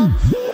Boom.